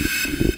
Shit.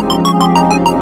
Ease